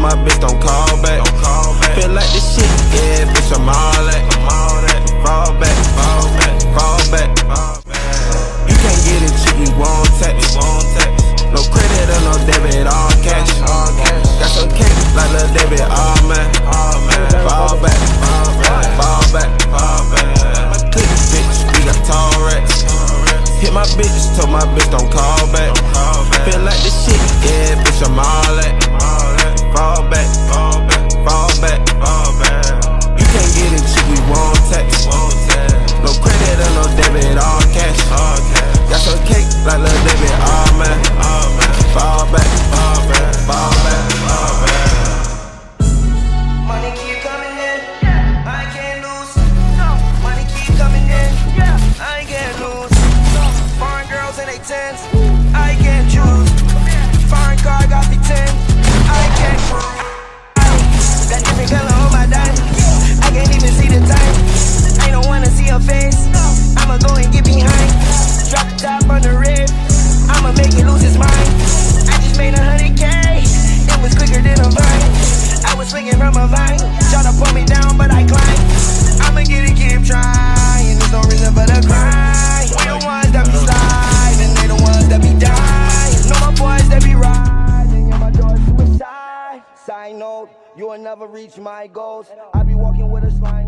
my bitch don't call back. Don't call back. Feel like this shit, yeah, bitch, I'm all that. I'm all that. Fall back, fall back, fall back. Fall back. You can't get it cheap, we won't text. We won't text. No credit or no debit, all cash. All cash. Got some cake, like little debit, all man. All man. Fall back, fall back, fall back, fall back. My click, bitch, we got tall racks. Hit my bitch, told my bitch don't call back. Feel like this shit, yeah, bitch, I'm all tens, I can't choose. Foreign car got me ten, I can't cruise. That different color on my dime, I can't even see the time. I don't wanna see her face, I'ma go and get behind. Drop top on the rib, I'ma make it lose his mind. I just made a hundred K, it was quicker than a vine. I was swinging from a vine, try to pull me down, but I climbed. I'ma get it, keep trying. Side note, you will never reach my goals. I be walking with a smile.